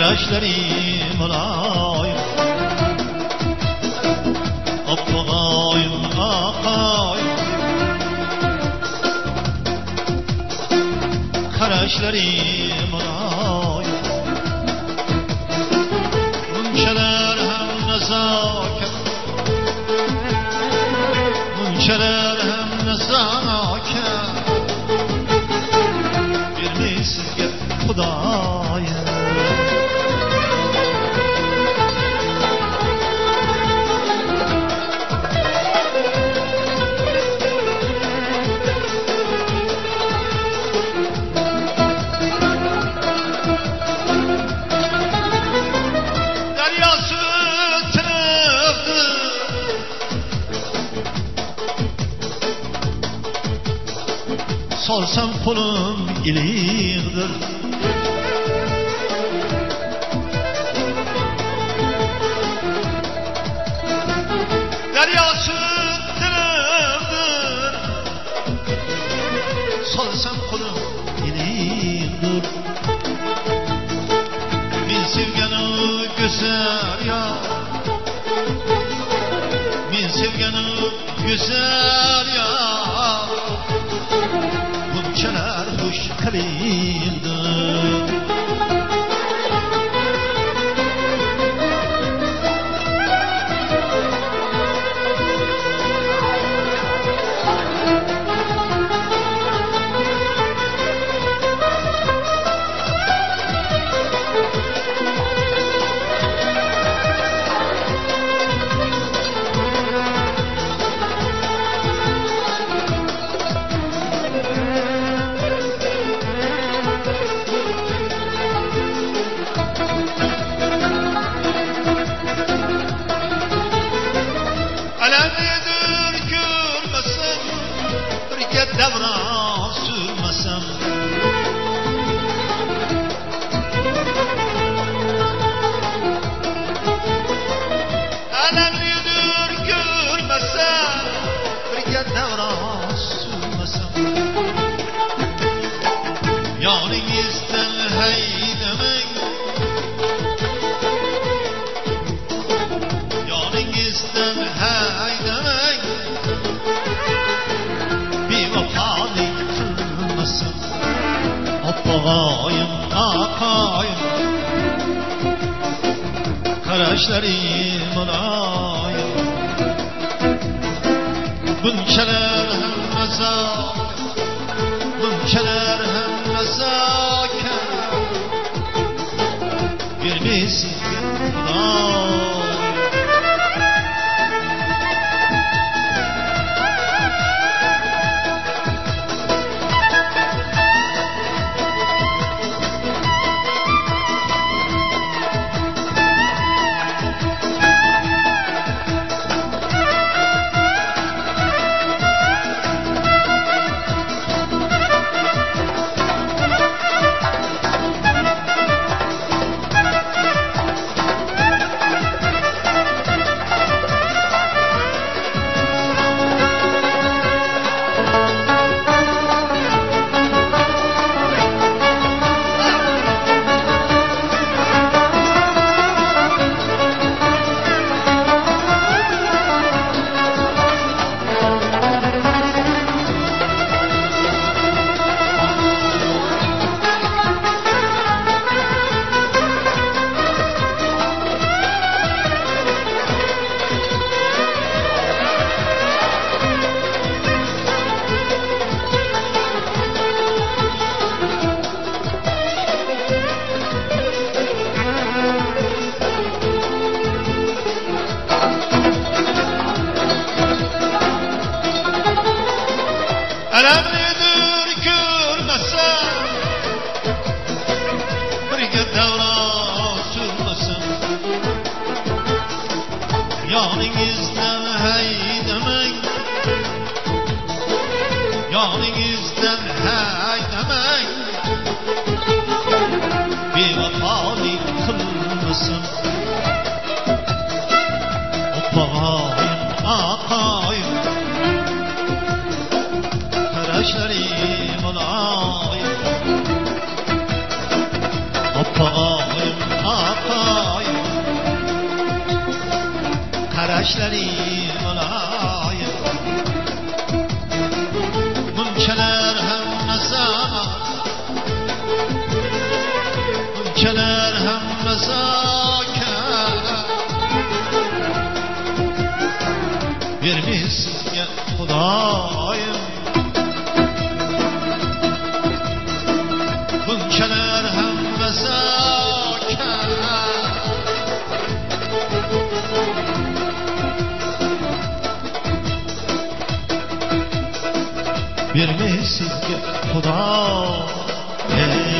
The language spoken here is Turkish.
Kalaşlarım olay Apagayım akay Kalaşlarım olay Munçeler hem nezaket. Munçeler hem nezaket. Bir misirge Hudaya Sorsam kolum iliğdir Deryası tınıktır Sorsam kolum iliğdir Min sevgeni güzel ya Min sevgeni güzel ya Bunçeler hoş kalıydı Bir devran sürmesem Alemidir görmesem Bir devran sürmesem Yanınızdan heydemeyin Yanınızdan heydemeyin Appağayım, akayım Karaşlarım olayım. Bunçeler hem nezak Bunçeler hem nezaket. Bir misin Ay. Önemlidir görmese Bir gün devran sürmesin. Yani izleme hey demek Yani izleme kardeşlerim olayım Mümkeler hem mesela Mümkeler hem mesaken Vermişsin ya Hudayım Vermişsin ya Hudayım